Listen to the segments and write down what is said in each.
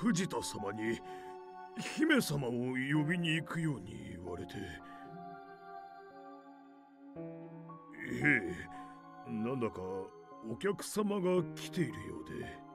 藤田様に姫様を呼びに行くように言われてええなんだかお客様が来ているようで。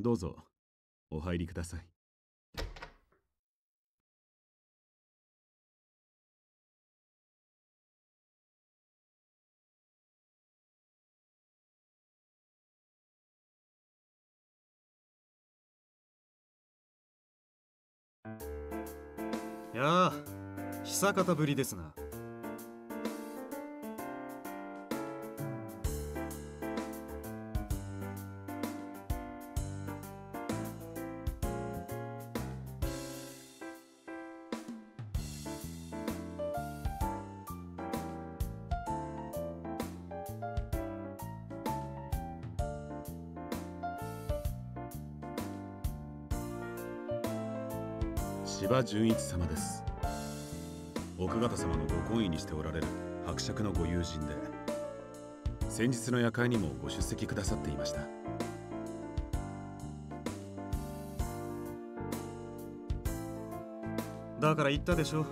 どうぞお入りください。やあ久方ぶりですな。柴純一様です。奥方様のご婚意にしておられる伯爵のご友人で先日の夜会にもご出席くださっていました。だから言ったでしょ。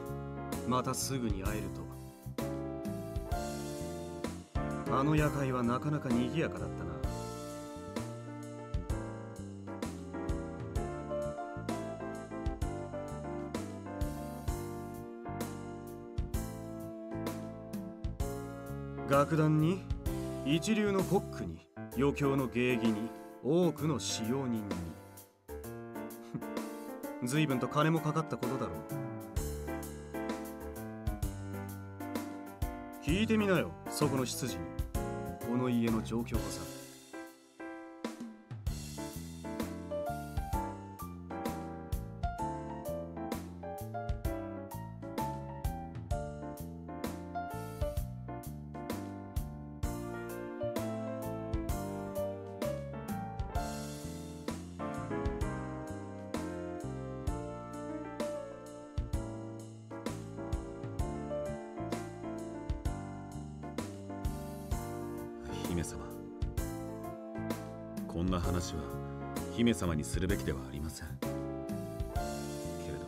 またすぐに会えると。あの夜会はなかなか賑やかだった楽団に一流のコックに余興の芸妓に多くの使用人に。随分と金もかかったことだろう。聞いてみなよそこの執事に。この家の状況をさ様にするべきではありません。けれど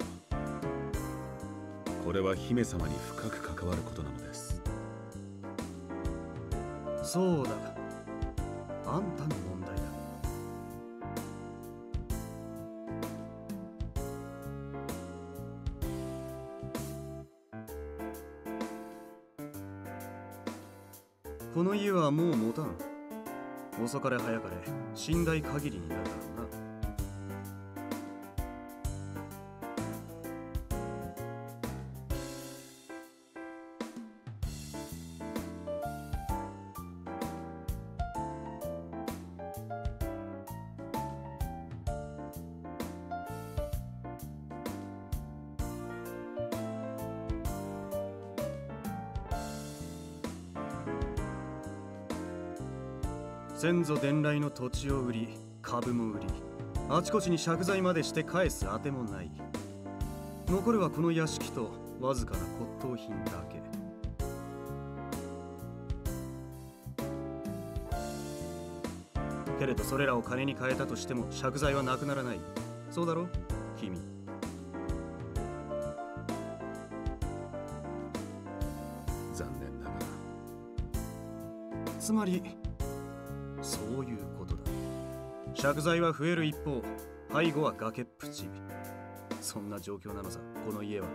これは姫様に深く関わることなのです。そうだあんたの問題だ。この家はもう持たん。遅かれ早かれ寝台限りになるだろうな。先祖伝来の土地を売り株も売りあちこちに借財までして返すあてもない。残るはこの屋敷とわずかな骨董品だけ。けれどそれらを金に変えたとしても借財はなくならない。そうだろ？君。残念な。がらつまり借財は増える一方背後は崖っぷち。そんな状況なのさこの家は。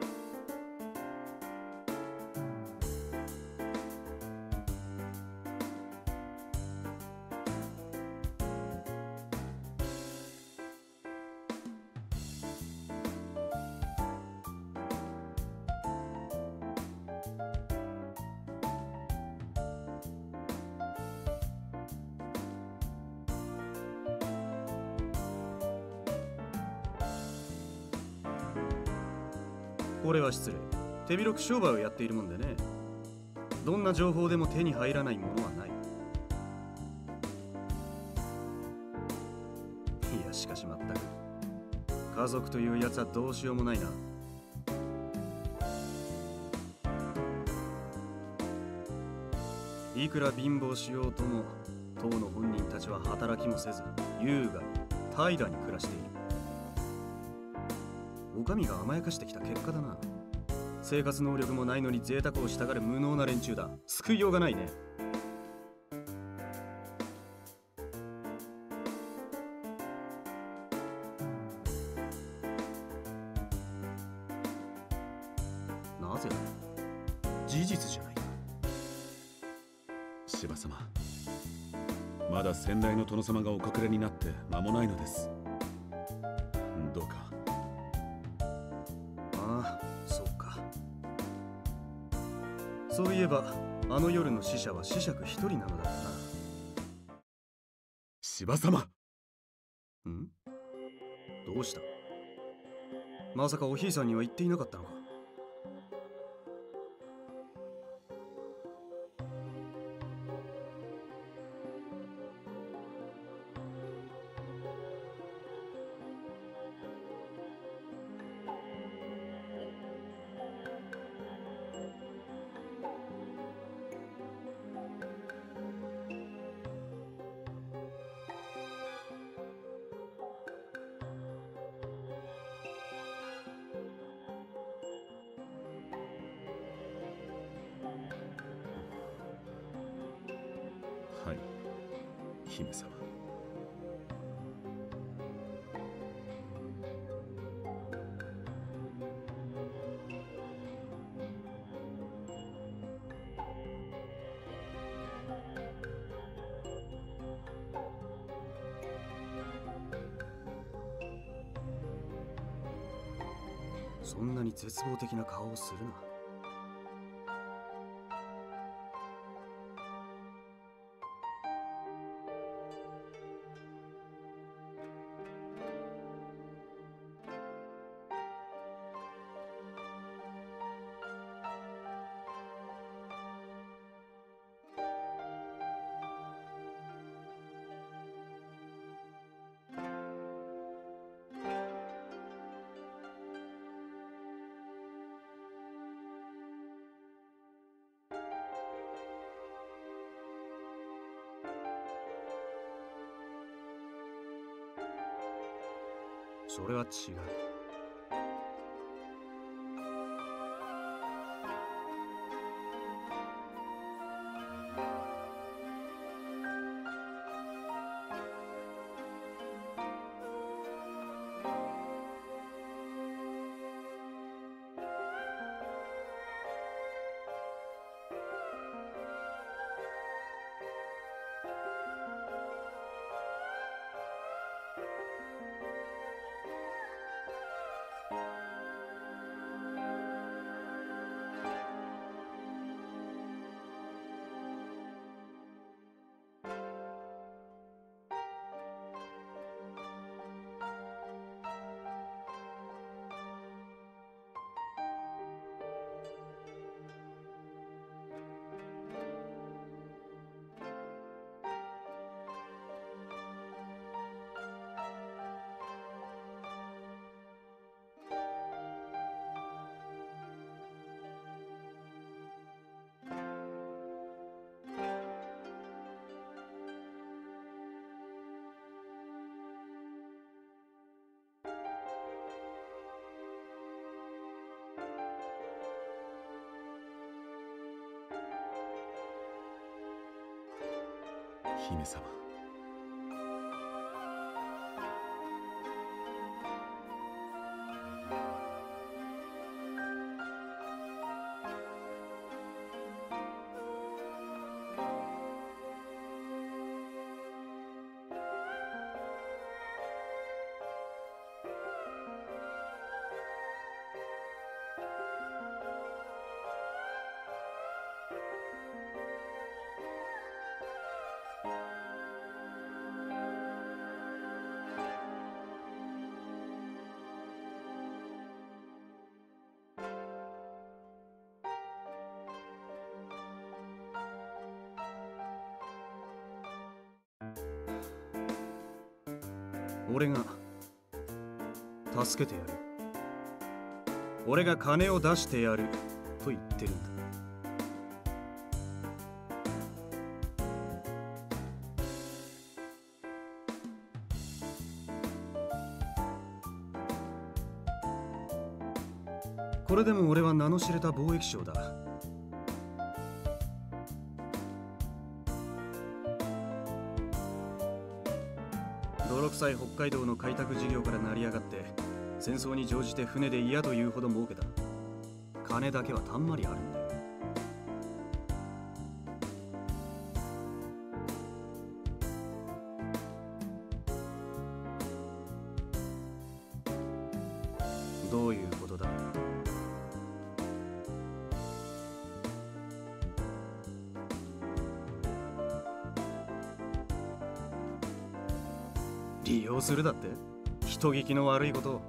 手広く商売をやっているもんでね。どんな情報でも手に入らないものはない。いやしかしまったく。家族というやつはどうしようもないな。いくら貧乏しようとも当の本人たちは働きもせず優雅に怠惰に暮らしている。お上が甘やかしてきた結果だな。生活能力もないのに贅沢をしたがる無能な連中だ。救いようがないね。なぜだ？事実じゃないか。芝様まだ先代の殿様がお隠れになって間もないのです。そういえばあの夜の死者は死者一人なのだったな。芝様。ん？どうした？まさかおひいさんには言っていなかったのか？姫様。そんなに絶望的な顔をするな。それは違う。姫様。俺が助けてやる。俺が金を出してやる。と言ってるんだ。これでも俺は名の知れた貿易商だ。臭い北海道の開拓事業から成り上がって戦争に乗じて船で嫌というほど儲けた。金だけはたんまりあるんだよ。利用するだって？人聞きの悪いこと。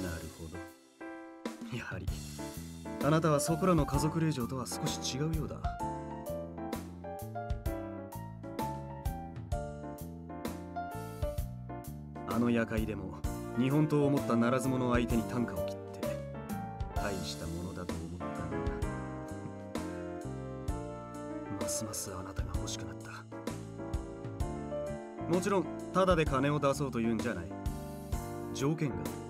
なるほど。やはり。あなたはそこらの家族令嬢とは少し違うようだ。の夜会でも日本刀を持ったならず者相手に短歌を切って大したものだと思ったが。ますますあなたが欲しくなった。もちろんただで金を出そうというんじゃない。条件が。ある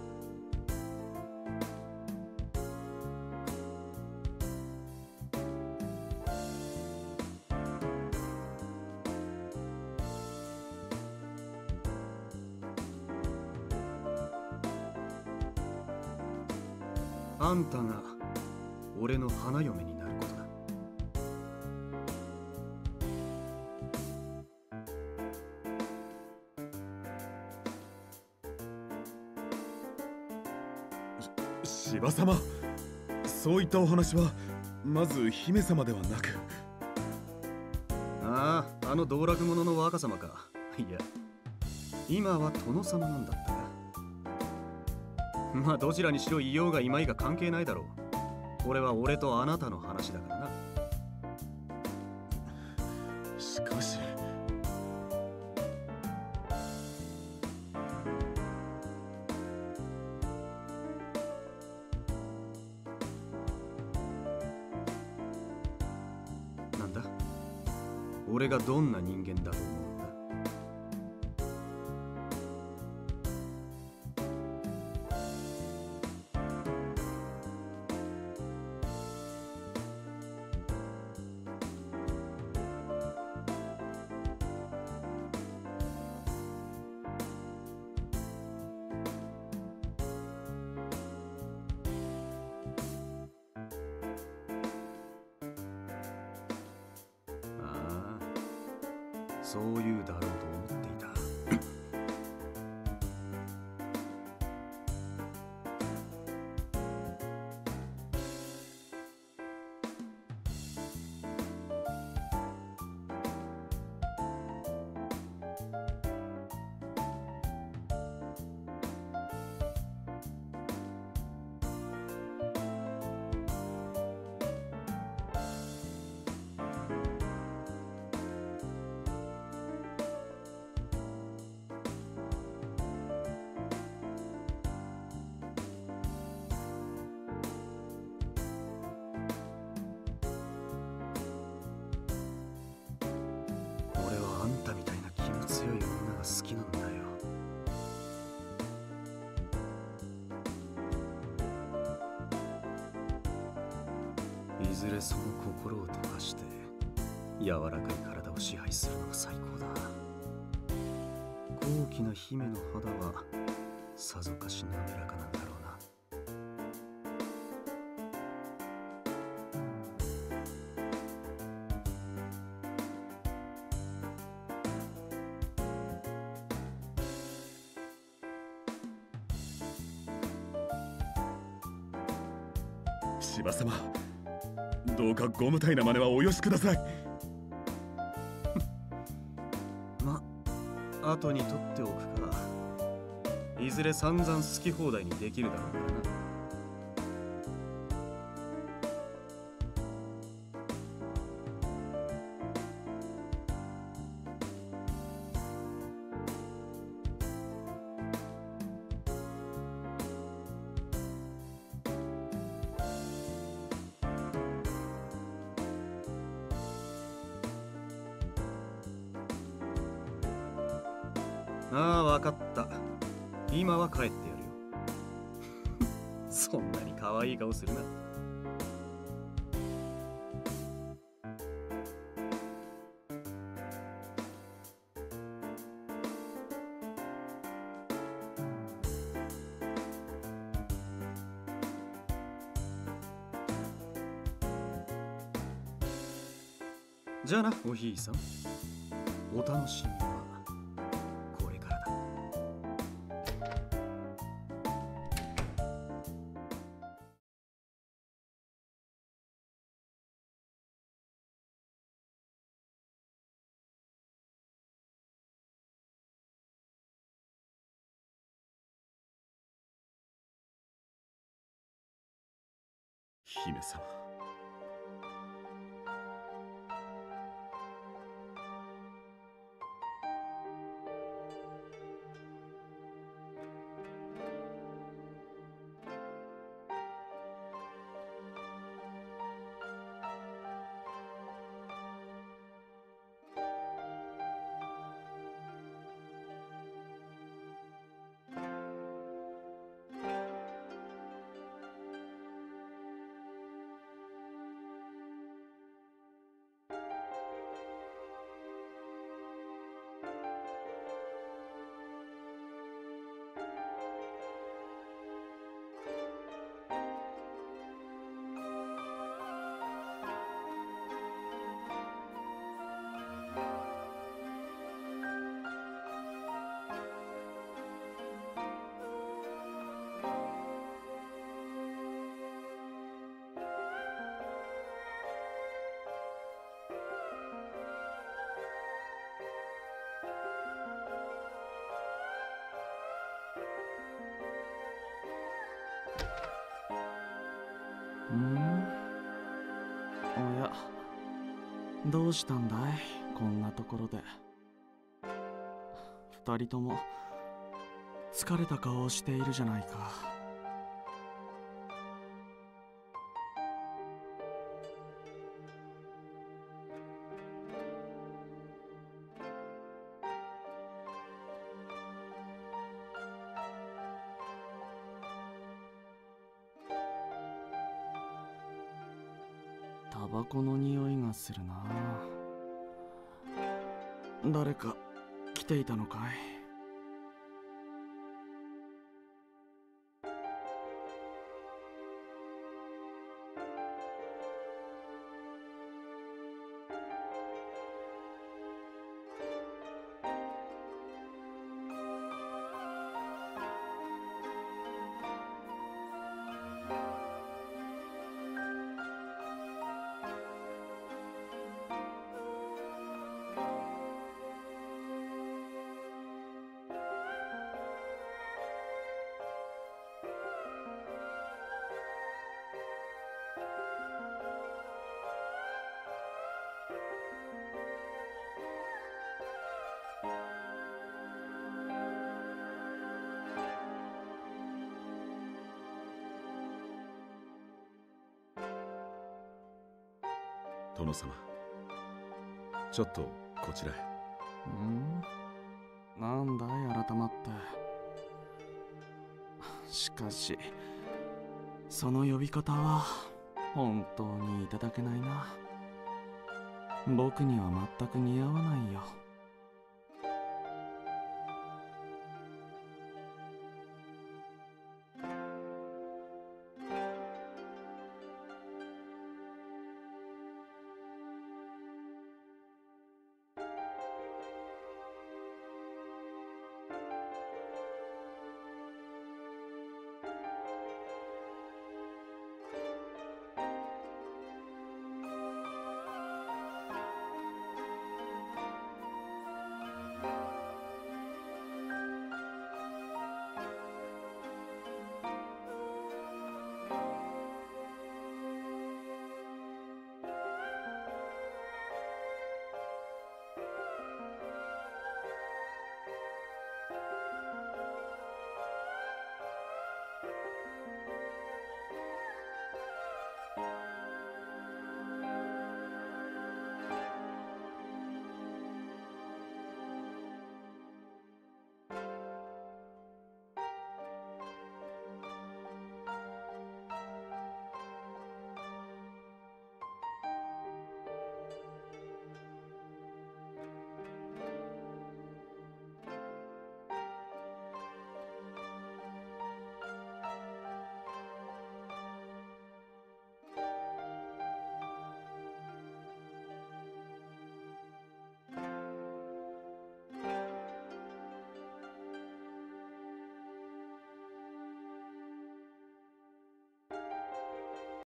芝様。そういったお話はまず姫様ではなく。あああの道楽者の若様か。いや今は殿様なんだったまあどちらにしろいようがいまいが関係ないだろう。これは俺とあなたの話だから。そう言うだろうと思っていた。ずれその心を溶かして柔らかい体を支配するのが最高だ。高貴な姫の肌はさぞかし滑らかなんだご無体な真似はおよしください。ま後に取っておくか。いずれ散々好き放題にできるだろうからな。ああ分かった。今は帰ってやるよ。そんなに可愛い顔するな。じゃあなおひいさん。お楽しみ姫様。ん。おやどうしたんだい？こんなところで。二人とも疲れた顔をしているじゃないか。誰か来ていたのかい？殿様。ちょっとこちらへ。うん？なんだい改まって。しかしその呼び方は本当にいただけないな。僕には全く似合わないよ。